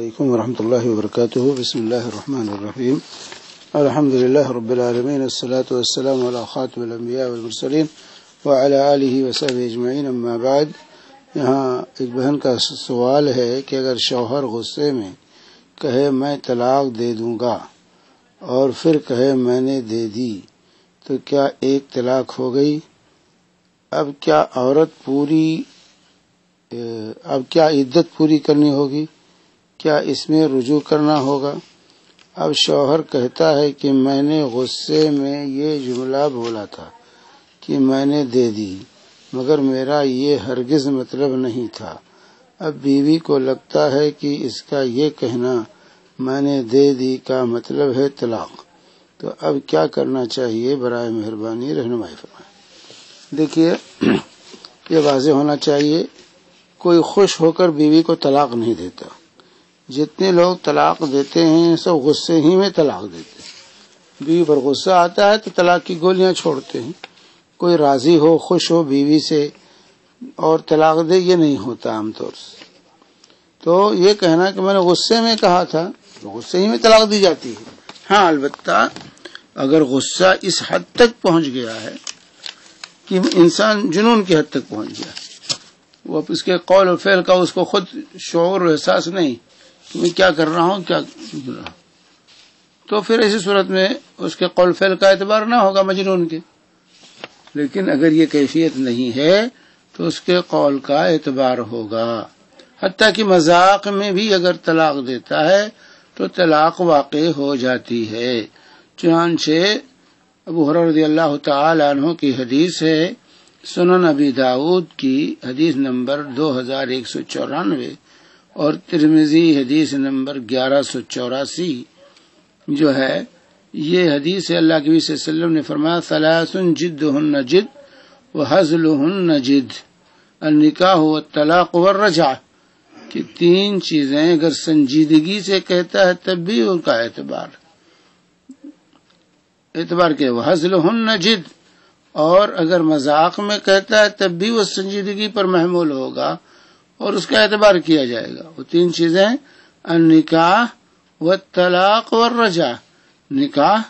علیکم ورحمۃ اللہ وبرکاتہ۔ بسم اللہ الرحمن الرحیم۔ الحمد للہ رب العالمین الصلاۃ والسلام علی خاتم الانبیاء والمرسلین وعلى آلہ وصحب اجمعین، اما بعد۔ یہاں ایک بہن کا سوال ہے کہ اگر شوہر غصے میں کہے میں طلاق دے دوں گا اور پھر کہے میں نے دے دی، تو کیا ایک طلاق ہو گئی؟ اب کیا عورت پوری، اب کیا عدت پوری کرنی ہوگی؟ کیا اس میں رجوع کرنا ہوگا؟ اب شوہر کہتا ہے کہ میں نے غصے میں یہ جملہ بولا تھا کہ میں نے دے دی، مگر میرا یہ ہرگز مطلب نہیں تھا۔ اب بیوی کو لگتا ہے کہ اس کا یہ کہنا میں نے دے دی کا مطلب ہے طلاق۔ تو اب کیا کرنا چاہیے؟ برائے مہربانی رہنمائی فرمائے۔ دیکھیے، یہ واضح ہونا چاہیے، کوئی خوش ہو کر بیوی کو طلاق نہیں دیتا۔ جتنے لوگ طلاق دیتے ہیں، سب غصے ہی میں طلاق دیتے ہیں۔ بیوی پر غصہ آتا ہے تو طلاق کی گولیاں چھوڑتے ہیں۔ کوئی راضی ہو، خوش ہو بیوی سے اور طلاق دے، یہ نہیں ہوتا عام طور سے۔ تو یہ کہنا کہ میں نے غصے میں کہا تھا غصے ہی میں طلاق دی جاتی ہے۔ ہاں البتہ اگر غصہ اس حد تک پہنچ گیا ہے کہ انسان جنون کی حد تک پہنچ گیا وہ اس کے قول اور فعل کا اس کو خود شعور اور احساس نہیں۔ میں کیا کر رہا ہوں، کیا تو پھر ایسی صورت میں اس کے قول فعل کا اعتبار نہ ہوگا مجنون کے۔ لیکن اگر یہ کیفیت نہیں ہے تو اس کے قول کا اعتبار ہوگا۔ حتیٰ کہ مذاق میں بھی اگر طلاق دیتا ہے تو طلاق واقع ہو جاتی ہے۔ چنانچہ ابو رضی اللہ تعالی عنہ کی حدیث ہے، سنن ابی داود کی حدیث نمبر دو ہزار ایک سو چورانوے۔ اور ترمزی حدیث نمبر گیارہ سو چوراسی جو ہے، یہ حدیث اللہ کے وسلم نے فرمایا سلاسن جد ہن جد و حضل ہن جد. النکاح و طلاق و رجا کہ تین چیزیں اگر سنجیدگی سے کہتا ہے تب بھی ان کا اعتبار۔ اعتبار کہ وہ حضل ہن جد، اور اگر مذاق میں کہتا ہے تب بھی وہ سنجیدگی پر محمول ہوگا۔ اور اس کا اعتبار کیا جائے گا۔ وہ تین چیزیں نکاح و طلاق اور رجا نکاح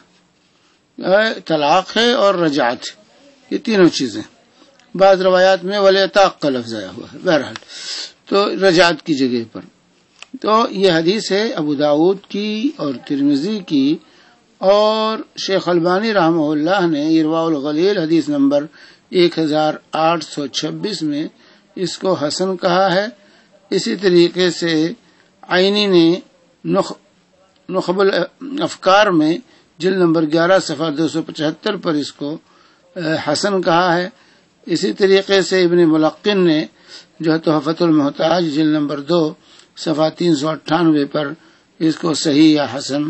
طلاق ہے اور رجعت۔ یہ تینوں چیزیں۔ بعض روایات میں ولی طاق کا لفظ آیا ہوا ہے۔ بہرحال، تو رجعت کی جگہ پر۔ تو یہ حدیث ہے ابو داود کی اور ترمزی کی۔ اور شیخ البانی رحمہ اللہ نے اروا الغلیل حدیث نمبر ایک ہزار آٹھ سو چھبیس میں اس کو حسن کہا ہے۔ اسی طریقے سے آئینی نے نخب الافکار میں جل نمبر گیارہ، صفحہ دو سو پچہتر پر اس کو حسن کہا ہے۔ اسی طریقے سے ابن ملقن نے جو ہے تو حفت المحتاج جل نمبر دو، صفحہ تین سو اٹھانوے پر اس کو صحیح یا حسن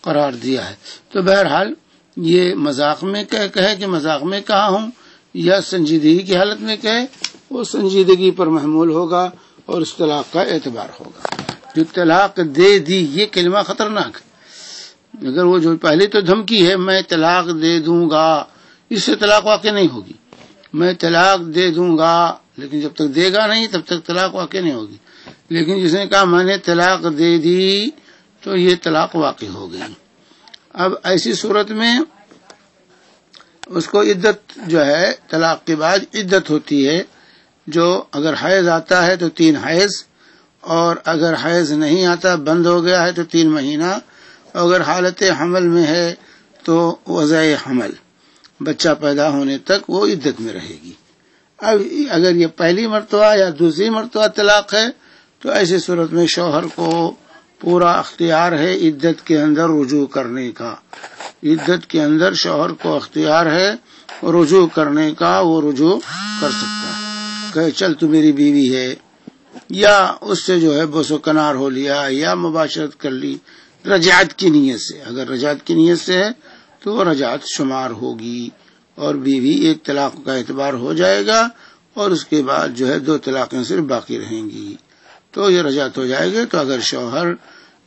قرار دیا ہے۔ تو بہرحال یہ مذاق میں کہے کہ مذاق میں کہا ہوں؟ یا سنجیدگی کی حالت میں کہے وہ سنجیدگی پر محمول ہوگا اور اس طلاق کا اعتبار ہوگا۔ جو طلاق دے دی، یہ کلمہ خطرناک ہے۔ اگر وہ جو پہلے تو دھمکی ہے، میں طلاق دے دوں گا، اس سے طلاق واقع نہیں ہوگی۔ میں طلاق دے دوں گا، لیکن جب تک دے گا نہیں، تب تک طلاق واقع نہیں ہوگی۔ لیکن جس نے کہا میں نے طلاق دے دی، تو یہ طلاق واقع ہو گئی۔ اب ایسی صورت میں اس کو عدت جو ہے، طلاق کے بعد عدت ہوتی ہے۔ جو اگر حیض آتا ہے تو تین حیض، اور اگر حیض نہیں آتا، بند ہو گیا ہے تو تین مہینہ۔ اگر حالت حمل میں ہے تو وضع حمل۔ بچہ پیدا ہونے تک وہ عدت میں رہے گی۔ اب اگر یہ پہلی مرتبہ یا دوسری مرتبہ طلاق ہے، تو ایسی صورت میں شوہر کو پورا اختیار ہے عدت کے اندر رجوع کرنے کا۔ عدت کے اندر شوہر کو اختیار ہے رجوع کرنے کا، وہ رجوع کر سکتا ہے کہ چل تو میری بیوی ہے، یا اس سے جو ہے بوس و کنار ہو لیا، یا مباشرت کر لی۔ رجعت کی نیت سے۔ اگر رجعت کی نیت سے ہے، تو وہ رجعت شمار ہوگی اور بیوی ایک طلاق کا اعتبار ہو جائے گا اور اس کے بعد جو ہے دو طلاقیں صرف باقی رہیں گی۔ تو یہ رجعت ہو جائے گا تو اگر شوہر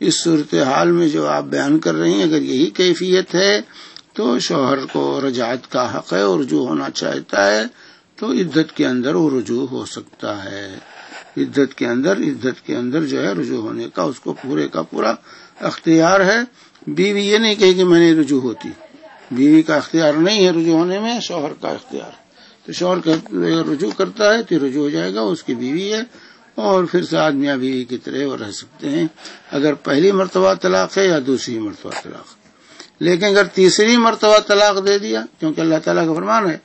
اس صورتحال میں جو آپ بیان کر رہی ہیں، اگر یہی کیفیت ہے، تو شوہر کو رجعت کا حق ہے اور رجوع ہونا چاہتا ہے تو عدت کے اندر وہ رجوع ہو سکتا ہے۔ عدت کے اندر، عدت کے اندر جو ہے رجوع ہونے کا، اس کو پورے کا پورا اختیار ہے۔ بیوی یہ نہیں کہے کہ میں نے رجوع ہوتی۔ بیوی کا اختیار نہیں ہے رجوع ہونے میں، شوہر کا اختیار۔ تو شوہر کا رجوع کرتا ہے تو رجوع ہو جائے گا، اس کی بیوی ہے۔ اور پھر ساتھ میاں بیوی کی طرح وہ رہ سکتے ہیں۔ اگر پہلی مرتبہ طلاق ہے یا دوسری مرتبہ طلاق۔ لیکن اگر تیسری مرتبہ طلاق دے دیا، کیونکہ اللہ تعالیٰ کا فرمان ہے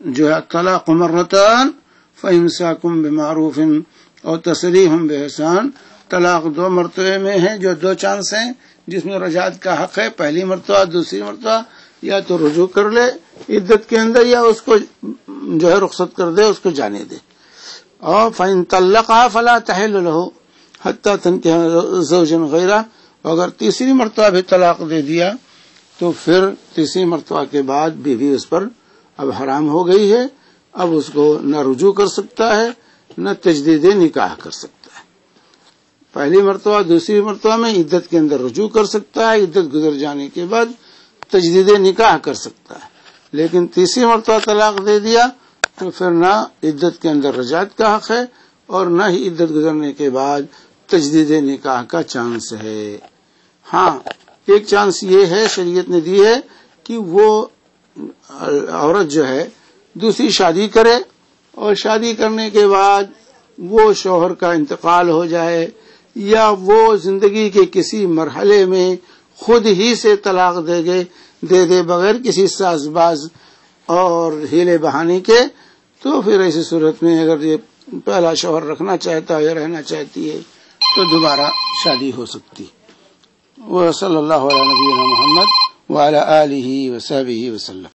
جو ہے طلاق مرتان فہمسا کم بمعروف اور تصریح ہم بحسان طلاق دو مرتبے میں ہیں جو دو چانس ہیں، جس میں رجعت کا حق ہے، پہلی مرتبہ، دوسری مرتبہ، یا تو رجوع کر لے عدت کے اندر، یا اس کو جو ہے رخصت کر دے، اس کو جانے دے۔ اور فن تلق فلا تحل لہو حتیٰ تن زوجن غیرہ۔ اگر تیسری مرتبہ بھی طلاق دے دیا، تو پھر تیسری مرتبہ کے بعد بیوی اس پر اب حرام ہو گئی ہے، اب اس کو نہ رجوع کر سکتا ہے، نہ تجدید نکاح کر سکتا ہے۔ پہلی مرتبہ، دوسری مرتبہ میں عدت کے اندر رجوع کر سکتا ہے، عدت گزر جانے کے بعد تجدید نکاح کر سکتا ہے۔ لیکن تیسری مرتبہ طلاق دے دیا تو پھر نہ عدت کے اندر رجعت کا حق ہے اور نہ ہی عدت گزرنے کے بعد تجدید نکاح کا چانس ہے۔ ہاں ایک چانس یہ ہے، شریعت نے دی ہے کہ وہ عورت جو ہے، دوسری شادی کرے اور شادی کرنے کے بعد وہ شوہر کا انتقال ہو جائے یا وہ زندگی کے کسی مرحلے میں خود ہی سے طلاق دے گے، دے دے بغیر کسی ساز باز اور ہیلے بہانے کے، تو پھر ایسی صورت میں اگر یہ پہلا شوہر رکھنا چاہتا ہے یا رہنا چاہتی ہے، تو دوبارہ شادی ہو سکتی۔ وہ صلی اللہ علیہ نبی محمد وعلی آلہ وصحبہ وسلم۔